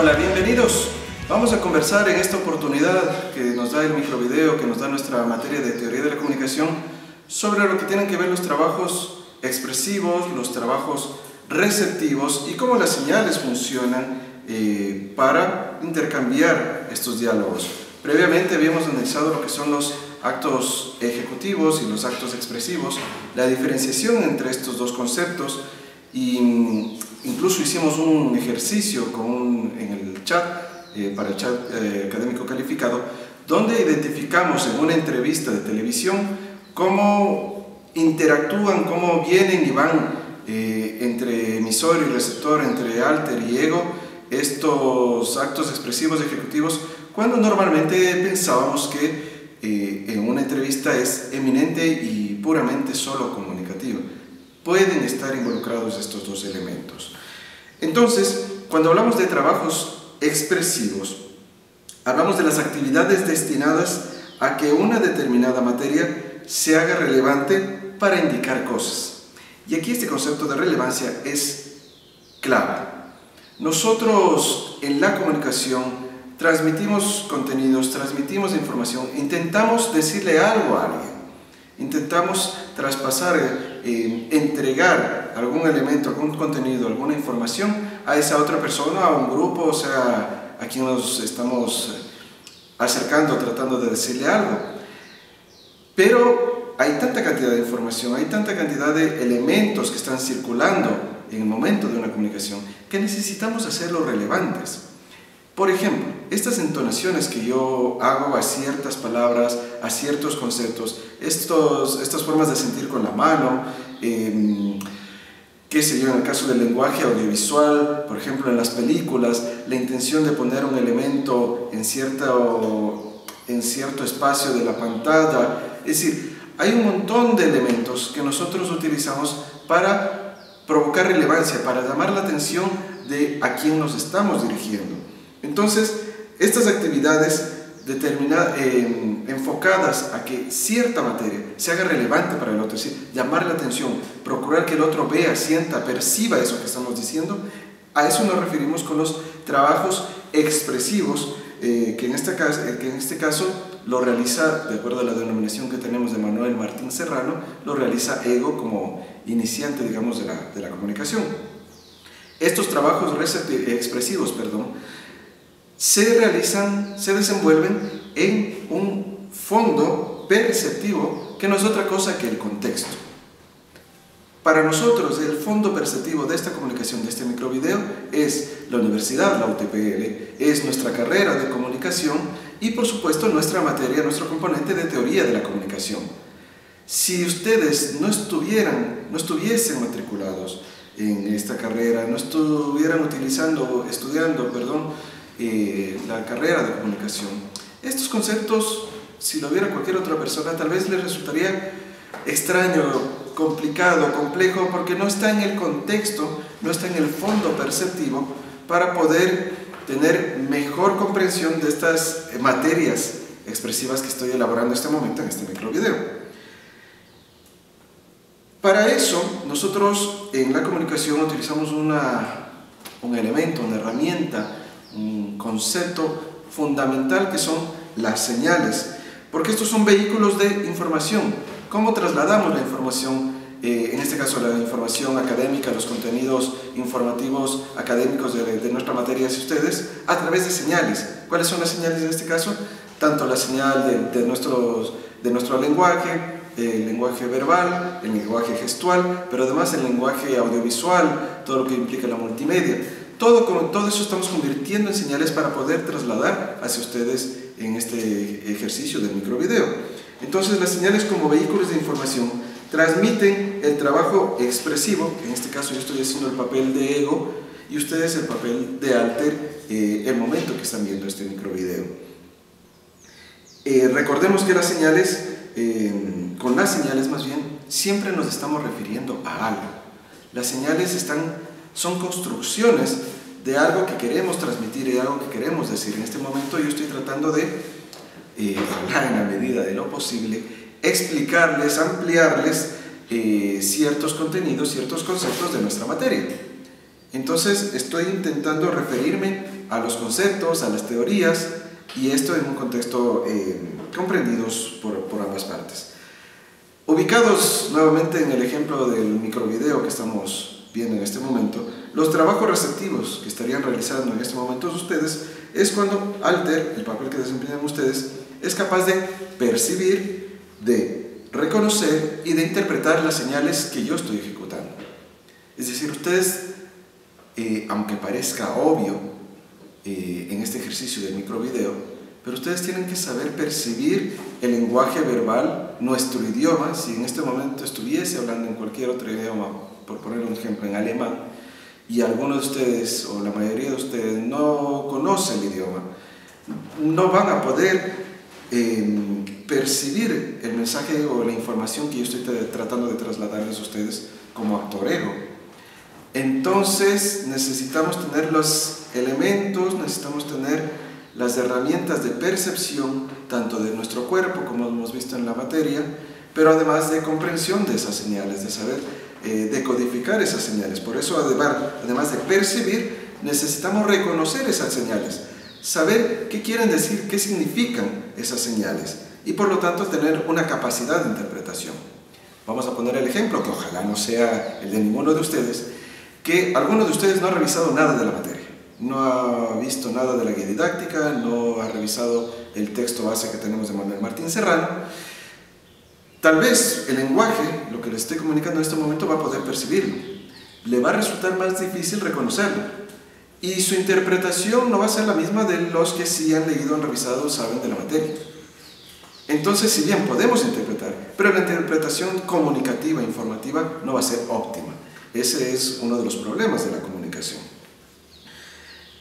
Hola, bienvenidos. Vamos a conversar en esta oportunidad que nos da el microvideo, que nos da nuestra materia de teoría de la comunicación, sobre lo que tienen que ver los trabajos expresivos, los trabajos receptivos y cómo las señales funcionan eh, para intercambiar estos diálogos. Previamente habíamos analizado lo que son los actos ejecutivos y los actos expresivos, la diferenciación entre estos dos conceptos mm, incluso hicimos un ejercicio con el chat, eh, para el chat eh, académico calificado, donde identificamos en una entrevista de televisión cómo interactúan, cómo vienen y van eh, entre emisor y receptor, entre alter y ego, estos actos expresivos ejecutivos, cuando normalmente pensábamos que en una entrevista es eminente y puramente solo comunicativa pueden estar involucrados estos dos elementos. Entonces, cuando hablamos de trabajos expresivos, hablamos de las actividades destinadas a que una determinada materia se haga relevante para indicar cosas. Y aquí este concepto de relevancia es clave. Nosotros en la comunicación transmitimos contenidos, transmitimos información, intentamos decirle algo a alguien, intentamos traspasar eh, entregar algún elemento, algún contenido, alguna información a esa otra persona, a un grupo, o sea, a quien nos estamos eh, acercando, tratando de decirle algo. Pero hay tanta cantidad de información, hay tanta cantidad de elementos que están circulando en el momento de una comunicación que necesitamos hacerlos relevantes. Por ejemplo, estas entonaciones que yo hago a ciertas palabras, a ciertos conceptos, estos, estas formas de sentir con la mano, eh, qué sé yo, en el caso del lenguaje audiovisual, por ejemplo, en las películas, la intención de poner un elemento en, cierto, en cierto espacio de la pantalla, es decir, hay un montón de elementos que nosotros utilizamos para provocar relevancia, para llamar la atención de a quién nos estamos dirigiendo. Entonces, estas actividades eh, enfocadas a que cierta materia se haga relevante para el otro, es decir, llamar la atención, procurar que el otro vea, sienta, perciba eso que estamos diciendo, a eso nos referimos con los trabajos expresivos, eh, que, en este caso, eh, que en este caso lo realiza, de acuerdo a la denominación que tenemos de Manuel Martín Serrano, lo realiza Ego como iniciante, digamos, de la, de la comunicación. Estos trabajos expresivos, perdón, se realizan, se desenvuelven en un fondo perceptivo que no es otra cosa que el contexto. Para nosotros, el fondo perceptivo de esta comunicación, de este microvideo, es la universidad, la UTPL, es nuestra carrera de comunicación y, por supuesto, nuestra materia, nuestro componente de teoría de la comunicación. Si ustedes no estuvieran, no estuviesen matriculados en esta carrera, no estuvieran utilizando, estudiando, perdón, eh, la carrera de comunicación. Estos conceptos, si lo viera cualquier otra persona, tal vez le resultaría extraño, complicado, complejo, porque no está en el contexto, no está en el fondo perceptivo para poder tener mejor comprensión de estas materias expresivas que estoy elaborando en este momento en este microvideo. Para eso, nosotros en la comunicación utilizamos una, un elemento, una herramienta un concepto fundamental que son las señales, porque estos son vehículos de información. ¿Cómo trasladamos la información? Eh, en este caso la información académica, los contenidos informativos académicos de, nuestra materia si ustedes, a través de señales. ¿Cuáles son las señales en este caso? Tanto la señal de, de, nuestros, de nuestro lenguaje, el lenguaje verbal, el lenguaje gestual, pero además el lenguaje audiovisual, todo lo que implica la multimedia. Todo, todo eso estamos convirtiendo en señales para poder trasladar hacia ustedes en este ejercicio del microvideo. Entonces las señales como vehículos de información transmiten el trabajo expresivo, en este caso yo estoy haciendo el papel de ego y ustedes el papel de alter eh, el momento que están viendo este microvideo. Eh, recordemos que las señales, eh, con las señales más bien, siempre nos estamos refiriendo a algo. Las señales están son construcciones de algo que queremos transmitir y algo que queremos decir. En este momento yo estoy tratando de eh, hablar en la medida de lo posible, explicarles, ampliarles eh, ciertos contenidos, ciertos conceptos de nuestra materia. Entonces estoy intentando referirme a los conceptos, a las teorías, y esto en un contexto eh, comprendidos por, por, ambas partes. Ubicados nuevamente en el ejemplo del microvideo que estamos viendo en este momento, los trabajos receptivos que estarían realizando en este momento ustedes es cuando Alter, el papel que desempeñan ustedes, es capaz de percibir, de reconocer y de interpretar las señales que yo estoy ejecutando. Es decir, ustedes, eh, aunque parezca obvio eh, en este ejercicio del microvideo, pero ustedes tienen que saber percibir el lenguaje verbal, nuestro idioma, si en este momento estuviese hablando en cualquier otro idioma, por poner un ejemplo, en alemán, y algunos de ustedes, o la mayoría de ustedes, no conocen el idioma, no van a poder em, percibir el mensaje o la información que yo estoy tratando de trasladarles a ustedes como actorero. Entonces necesitamos tener los elementos, necesitamos tener las herramientas de percepción, tanto de nuestro cuerpo, como hemos visto en la materia, pero además de comprensión de esas señales, de saber eh, decodificar esas señales. Por eso, además, de percibir, necesitamos reconocer esas señales, saber qué quieren decir, qué significan esas señales y por lo tanto tener una capacidad de interpretación. Vamos a poner el ejemplo, que ojalá no sea el de ninguno de ustedes, que alguno de ustedes no ha revisado nada de la materia, no ha visto nada de la guía didáctica, no ha revisado el texto base que tenemos de Manuel Martín Serrano. Tal vez el lenguaje, lo que le estoy comunicando en este momento, va a poder percibirlo. Le va a resultar más difícil reconocerlo. Y su interpretación no va a ser la misma de los que sí han leído, han revisado, saben de la materia. Entonces, si bien podemos interpretar, pero la interpretación comunicativa, informativa, no va a ser óptima. Ese es uno de los problemas de la comunicación.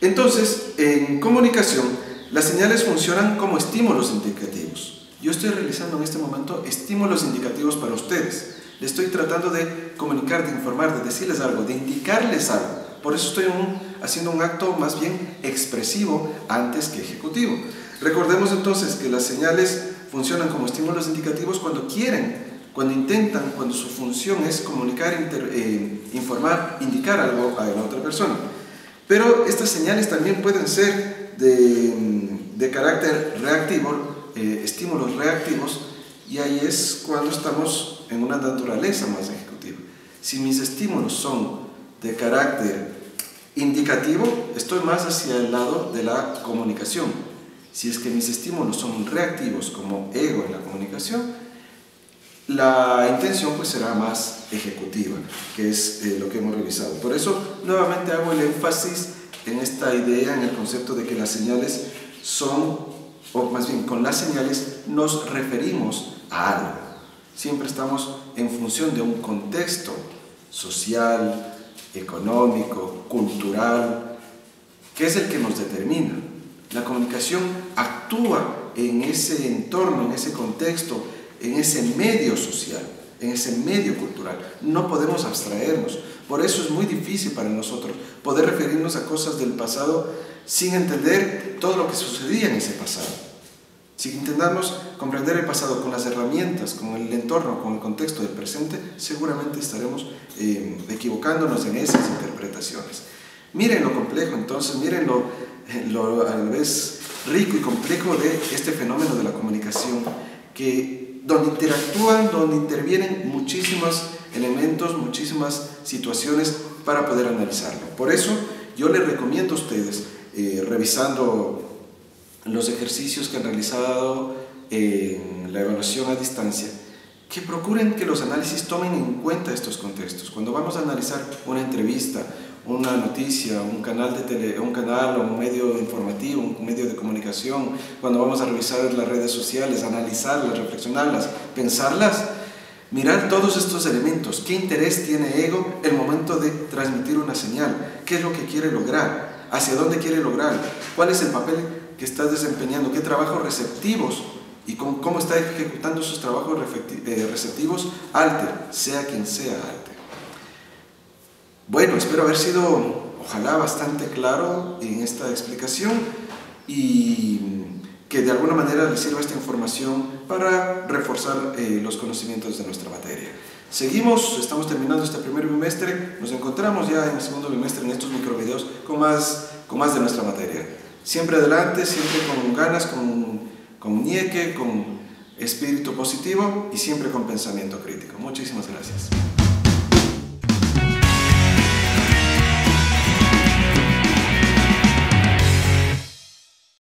Entonces, en comunicación, las señales funcionan como estímulos indicativos. Yo estoy realizando en este momento estímulos indicativos para ustedes. Les estoy tratando de comunicar, de informar, de decirles algo, de indicarles algo. Por eso estoy haciendo un acto más bien expresivo antes que ejecutivo. Recordemos entonces que las señales funcionan como estímulos indicativos cuando quieren cuando intentan, cuando su función es comunicar, eh, informar, indicar algo a la otra persona. Pero estas señales también pueden ser de, carácter reactivo, eh, estímulos reactivos, y ahí es cuando estamos en una naturaleza más ejecutiva. Si mis estímulos son de carácter indicativo, estoy más hacia el lado de la comunicación. Si es que mis estímulos son reactivos como ego en la comunicación, la intención pues será más ejecutiva, que es eh, lo que hemos revisado. Por eso nuevamente hago el énfasis en esta idea, en el concepto de que las señales son, o más bien con las señales nos referimos a algo. Siempre estamos en función de un contexto social, económico, cultural, que es el que nos determina. La comunicación actúa en ese entorno, en ese contexto, en ese medio social, en ese medio cultural. No podemos abstraernos. Por eso es muy difícil para nosotros poder referirnos a cosas del pasado sin entender todo lo que sucedía en ese pasado. Si intentamos comprender el pasado con las herramientas, con el entorno, con el contexto del presente, seguramente estaremos eh, equivocándonos en esas interpretaciones. Miren lo complejo entonces, miren lo, lo a la vez rico y complejo de este fenómeno de la comunicación que donde interactúan, donde intervienen muchísimos elementos, muchísimas situaciones para poder analizarlo. Por eso yo les recomiendo a ustedes, eh, revisando los ejercicios que han realizado en la evaluación a distancia, que procuren que los análisis tomen en cuenta estos contextos. Cuando vamos a analizar una entrevista, una noticia, un canal, de tele, un canal o un medio informativo, un medio de comunicación, cuando vamos a revisar las redes sociales, analizarlas, reflexionarlas, pensarlas, mirar todos estos elementos, qué interés tiene ego el momento de transmitir una señal, qué es lo que quiere lograr, hacia dónde quiere lograr, cuál es el papel que está desempeñando, qué trabajos receptivos y cómo, está ejecutando esos trabajos eh, receptivos Alter, sea quien sea Alter. Bueno, espero haber sido, ojalá, bastante claro en esta explicación y que de alguna manera les sirva esta información para reforzar eh, los conocimientos de nuestra materia. Seguimos, estamos terminando este primer bimestre, nos encontramos ya en el segundo bimestre en estos microvideos con más con más de nuestra materia. Siempre adelante, siempre con ganas, con, con nieque, con espíritu positivo y siempre con pensamiento crítico. Muchísimas gracias.